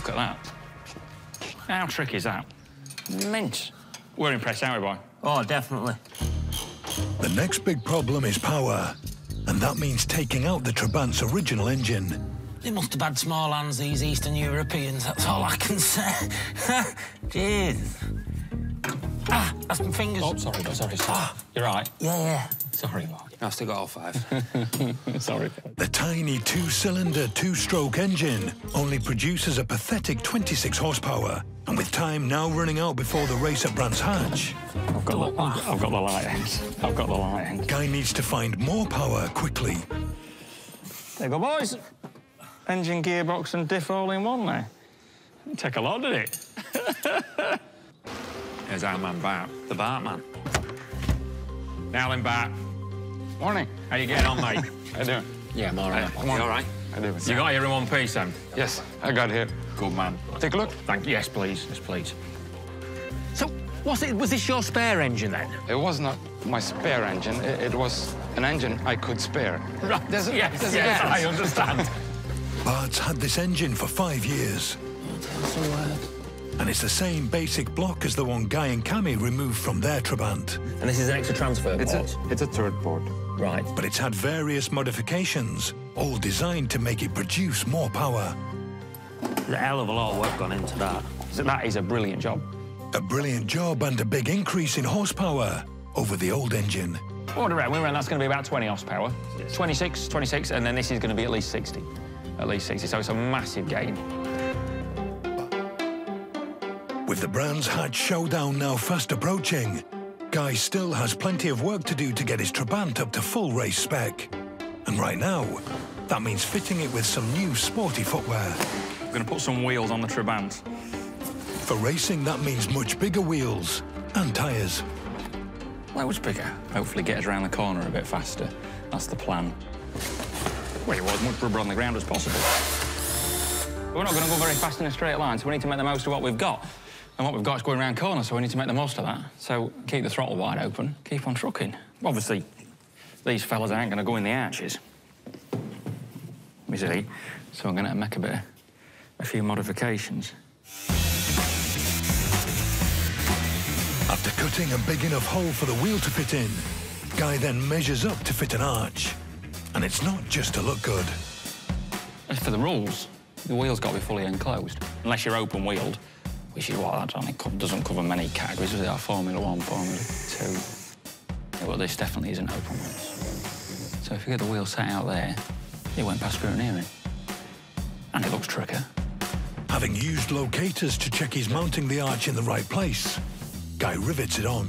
Look at that. How tricky is that? Mint. We're impressed, aren't we, boy? Oh, definitely. The next big problem is power, and that means taking out the Trabant's original engine. They must have had small hands, these Eastern Europeans, that's all I can say. Jeez. Ah, that's my fingers. Oh, sorry, sorry, sorry. Ah. You're right. Yeah, yeah. Sorry, boy. I've still got all five. sorry. The tiny two-cylinder, two-stroke engine only produces a pathetic 26 horsepower, and with time now running out before the race at Brands Hatch, I've got, the, I've got the light ends. I've got the light ends. Guy needs to find more power quickly. There you go, boys. Engine, gearbox and diff all in one there. Didn't take a lot, did it? Here's our man Bart, the Bart man. Now then, Bart. Morning. How you getting on, mate? How you doing? yeah, I'm all right. You all right? I do. You got here in one piece, then? Yes, I got here. Good man. Take a look. Thank you. Yes, please. Yes, please. So, was, it, was this your spare engine then? It was not my spare engine. It, it was an engine I could spare. Right. There's a, yes, there's a yes. I understand. Bart's had this engine for five years, and it's the same basic block as the one Guy and Cammy removed from their Trabant, And this is an extra transfer It's a, port? it's a third port. Right. but it's had various modifications, all designed to make it produce more power. There's a hell of a lot of work gone into that. So that is a brilliant job. A brilliant job and a big increase in horsepower over the old engine. What do you reckon? We reckon that's going to be about 20 horsepower. 26, 26, and then this is going to be at least 60. At least 60, so it's a massive gain. With the Brands Hatch showdown now fast approaching, Guy still has plenty of work to do to get his Trabant up to full race spec. And right now, that means fitting it with some new sporty footwear. We're going to put some wheels on the Trabant. For racing, that means much bigger wheels and tyres. Loads bigger. Hopefully get us around the corner a bit faster. That's the plan. Well, want as much rubber on the ground as possible. We're not going to go very fast in a straight line, so we need to make the most of what we've got. And what we've got is going around corners, so we need to make the most of that. So keep the throttle wide open, keep on trucking. Obviously, these fellas aren't going to go in the arches. See? So I'm going to make a bit, a few modifications. After cutting a big enough hole for the wheel to fit in, Guy then measures up to fit an arch. And it's not just to look good. As for the rules, the wheel's got to be fully enclosed, unless you're open-wheeled, which is what that only co- doesn't cover many categories. There our Formula One, Formula Two. But this definitely isn't open wheels. So if you get the wheel set out there, it won't pass scrutineering. And it looks tricker. Having used locators to check he's mounting the arch in the right place, Guy rivets it on.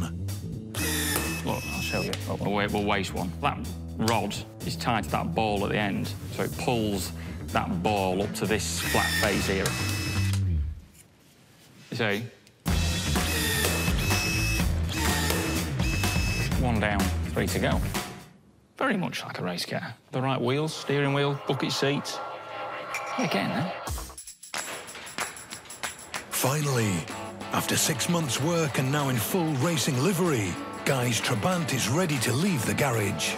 Look, I'll show you. Oh, we'll, we'll waste one. That rod is tied to that ball at the end, so it pulls that ball up to this flat face here. See? One down, three to go. Very much like a race car. The right wheels, steering wheel, bucket seats. You're getting. Finally, after six months' work and now in full racing livery, Guy's Trabant is ready to leave the garage.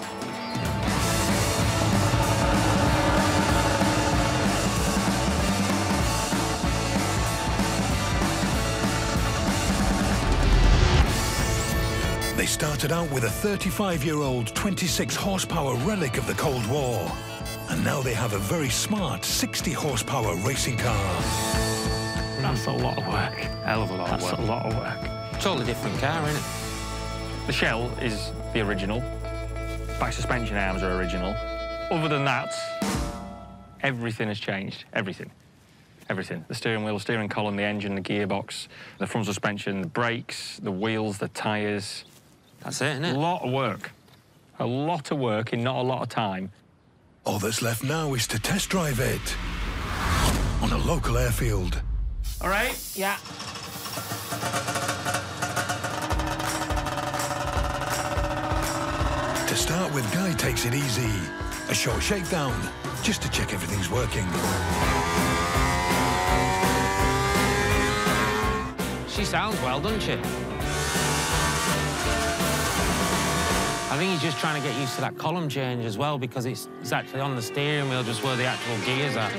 They started out with a 35-year-old 26-horsepower relic of the Cold War. And now they have a very smart 60-horsepower racing car. That's a lot of work. Hell of a lot That's of work. That's a lot of work. Totally different car, isn't it? The shell is the original. Back suspension arms are original. Other than that, everything has changed. Everything. Everything. The steering wheel, the steering column, the engine, the gearbox, the front suspension, the brakes, the wheels, the tyres. That's it, isn't it? A lot of work. A lot of work in not a lot of time. All that's left now is to test drive it on a local airfield. All right? Yeah. To start with, Guy takes it easy. A short shakedown, just to check everything's working. She sounds well, doesn't she? I think he's just trying to get used to that column change as well because it's, it's actually on the steering wheel just where the actual gears are.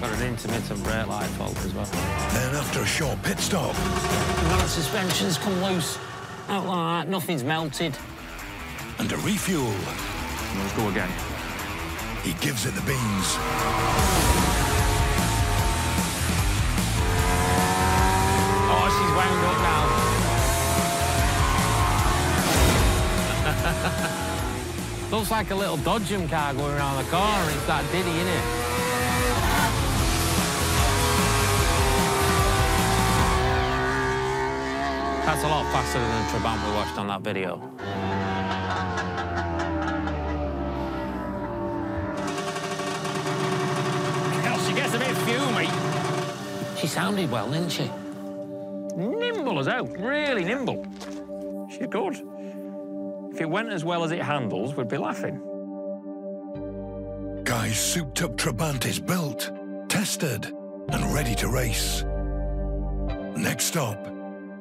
Got an intermittent brake light fault as well. Then after a short pit stop, The suspension's come loose. Out like that, nothing's melted. and a refuel, Let's go again. he gives it the beans. Looks like a little Dodgem car going around the corner. It's that Diddy, it? That's a lot faster than the Trabant we watched on that video. Hell, she gets a bit fumy. She sounded well, didn't she? Nimble as out, really nimble. She's good. If it went as well as it handles, we'd be laughing. Guy's souped up Trabant is built, tested, and ready to race. Next stop,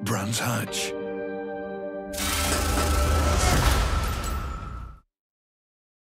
Brands Hatch.